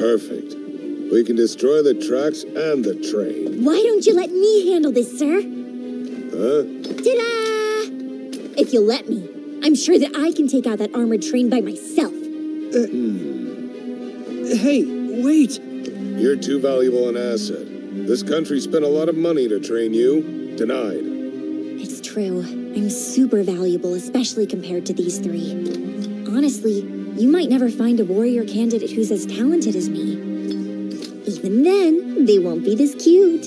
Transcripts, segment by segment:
Perfect. We can destroy the tracks and the train. Why don't you let me handle this, sir? Huh? Ta-da! If you'll let me, I'm sure that I can take out that armored train by myself. Hmm. Hey, wait! You're too valuable an asset. This country spent a lot of money to train you. Denied. It's true. I'm super valuable, especially compared to these three. Honestly, you might never find a warrior candidate who's as talented as me. Even then, they won't be this cute.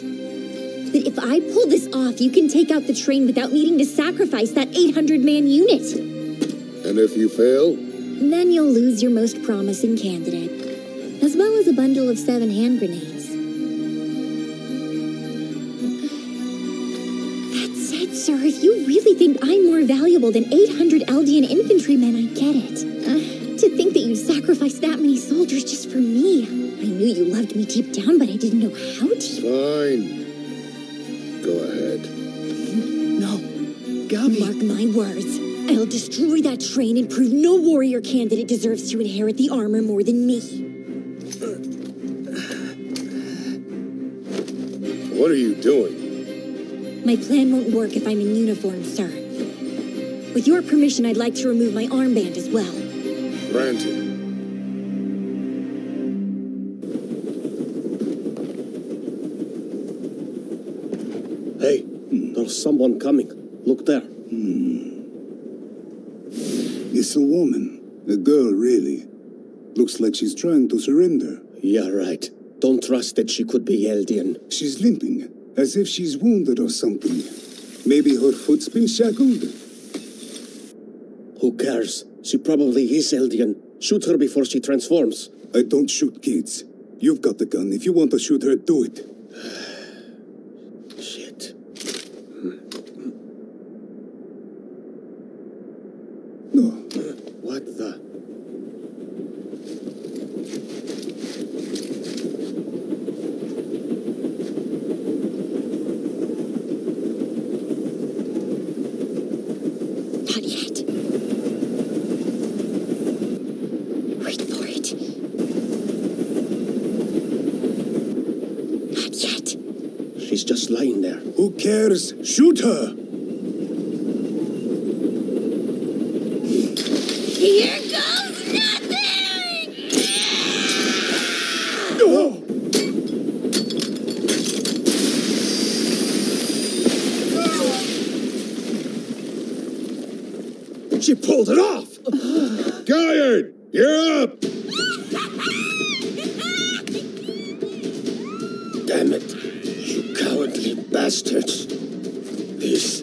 But if I pull this off, you can take out the train without needing to sacrifice that 800 man unit. And if you fail? Then you'll lose your most promising candidate, as well as a bundle of seven hand grenades. That said, sir, if you really think I'm more valuable than 800 Eldian infantrymen, I get it. To think that you sacrificed that many soldiers just for me. I knew you loved me deep down, but I didn't know how to. Fine. Go ahead. No. Gabi. Mark my words. I'll destroy that train and prove no warrior candidate deserves to inherit the armor more than me. What are you doing? My plan won't work if I'm in uniform, sir. With your permission, I'd like to remove my armband as well. Granted. Hey, there's someone coming. Look there. Hmm. It's a woman. A girl, really. Looks like she's trying to surrender. Yeah, right. Don't trust that she could be Eldian. She's limping, as if she's wounded or something. Maybe her foot's been shackled? Who cares? She probably is Eldian. Shoot her before she transforms. I don't shoot kids. You've got the gun. If you want to shoot her, do it. Shit. No. What the? Not yet. Wait for it. Not yet. She's just lying there. Who cares? Shoot her! Here goes nothing! Oh! She pulled it off! Galliard! You're up! Damn it. You cowardly bastards. This